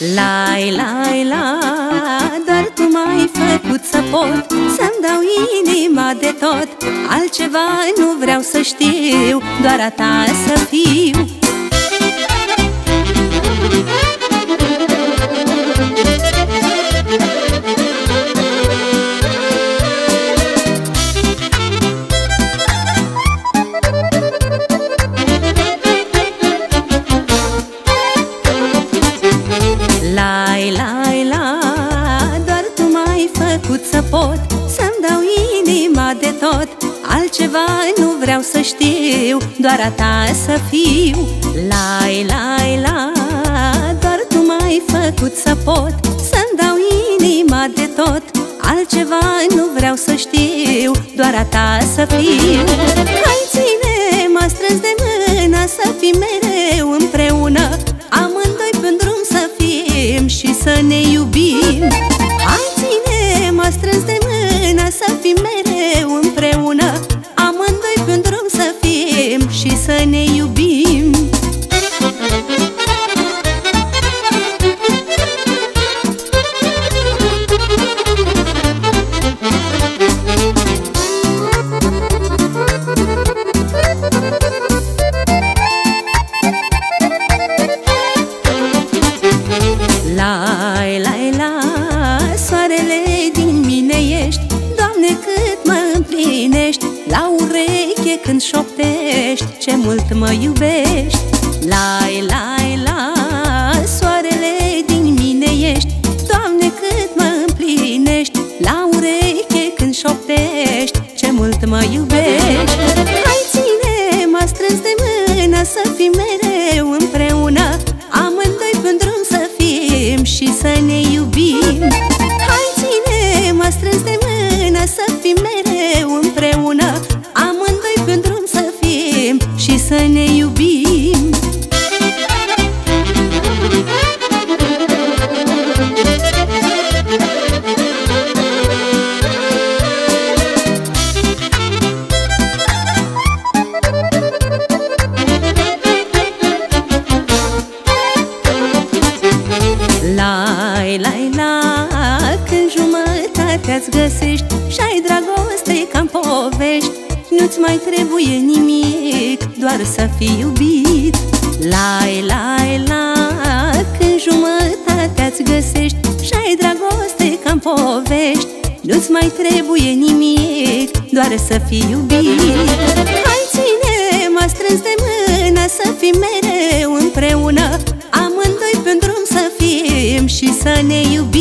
Lai, lai, la, doar tu m-ai făcut să pot. Să-mi dau inima de tot Altceva nu vreau să știu Doar a ta să fiu făcut să pot Să-mi dau inima de tot. Altceva nu vreau să știu Doar a ta să fiu. Lai, lai, la, doar tu m-ai făcut să pot Să-mi dau inima de tot. Altceva nu vreau să știu Doar a ta să fiu strâns de mână Să fim mereu împreună. Amândoi pe drum să fim și să ne iubim La ureche când șoptești Ce mult mă iubești. Lai, lai, la, soarele din mine ești. Doamne, cât mă împlinești. La ureche când șoptești Ce mult mă iubești. Hai ține, m-a strâns de mână Să fim mereu împreună. Amândoi pe drum să fim și să ne iubim. Hai ține, m-a strâns de mână Să fim mereu împreună Amândoi pe drum să fim și să ne iubim. Lai, lai, la, când jumătatea-ți găsești Și-ai dragoste ca povești Nu-ți mai trebuie nimic, doar să fii iubit Lai, lai, la, când jumătatea-ți găsești Și-ai dragoste ca povești Nu-ți mai trebuie nimic, doar să fii iubit Hai ține, m-a strâns de mână Să fim mereu împreună Amândoi pe drum să fim și să ne iubim